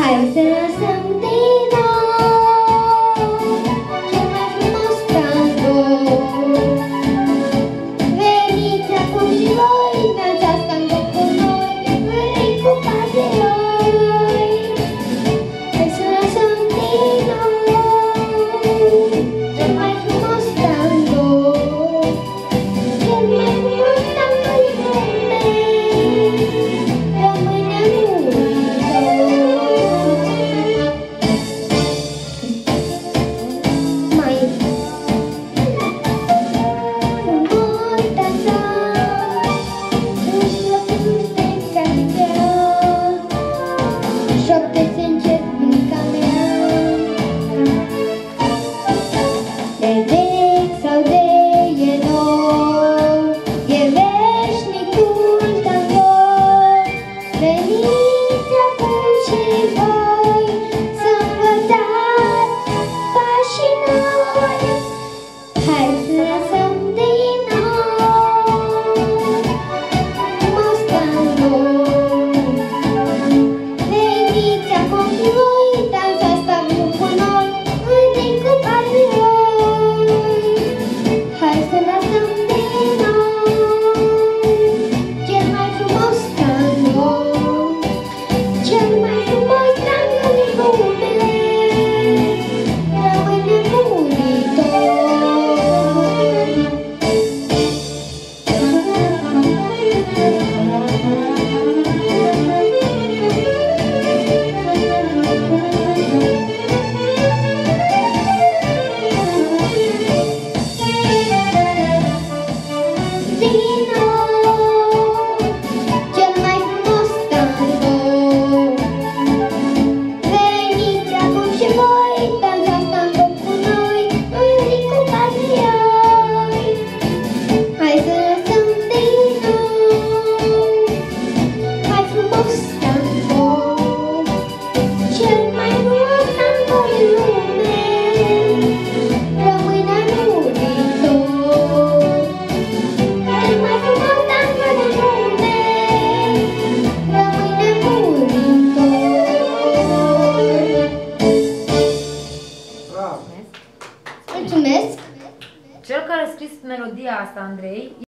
打游 Mulțumesc! Cel care a scris melodia asta, Andrei,